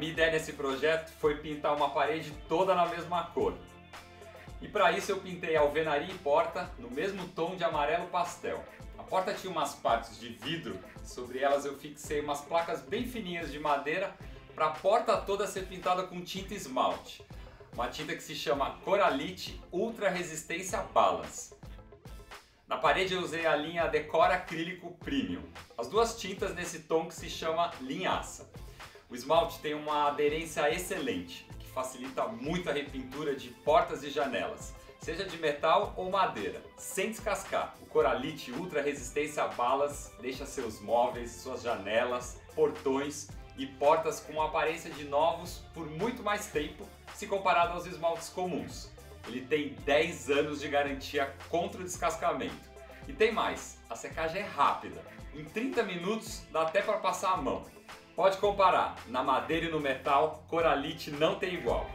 minha ideia nesse projeto foi pintar uma parede toda na mesma cor. E para isso eu pintei alvenaria e porta no mesmo tom de amarelo pastel. A porta tinha umas partes de vidro, sobre elas eu fixei umas placas bem fininhas de madeira para a porta toda ser pintada com tinta esmalte. Uma tinta que se chama Coralite Ultra Resistência Balance. Na parede eu usei a linha Decora Acrílico Premium. As duas tintas nesse tom que se chama linhaça. O esmalte tem uma aderência excelente, que facilita muito a repintura de portas e janelas, seja de metal ou madeira, sem descascar. O Coralite Ultra Resistência a Balas deixa seus móveis, suas janelas, portões e portas com aparência de novos por muito mais tempo se comparado aos esmaltes comuns. Ele tem 10 anos de garantia contra o descascamento. E tem mais, a secagem é rápida. Em 30 minutos dá até para passar a mão. Pode comparar, na madeira e no metal, Coralite não tem igual.